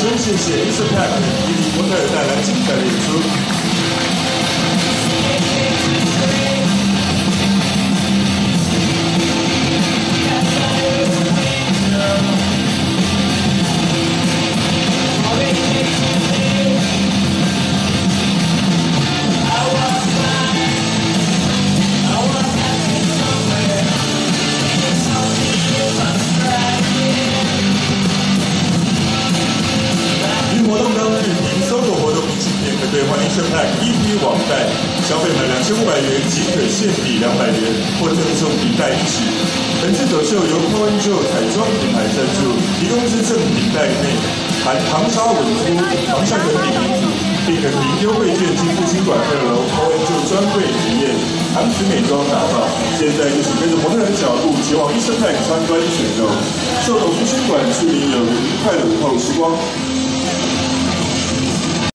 真谢谢伊斯泰尔给李伯特带来精彩的演出。消费满两千五百元即可现抵两百元，或赠送笔袋一支。本次走秀由 poinjo 彩妆品牌赞助，提供之赠品袋内含糖沙稳肤防晒粉底，并可凭优惠券进复兴馆二楼 p o n j o 专柜体验唐瓷美妆打造。现在就请跟着模特的脚步前往一生态参观选购。售楼复兴馆，祝您有愉快的午后时光。